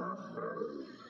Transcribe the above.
方。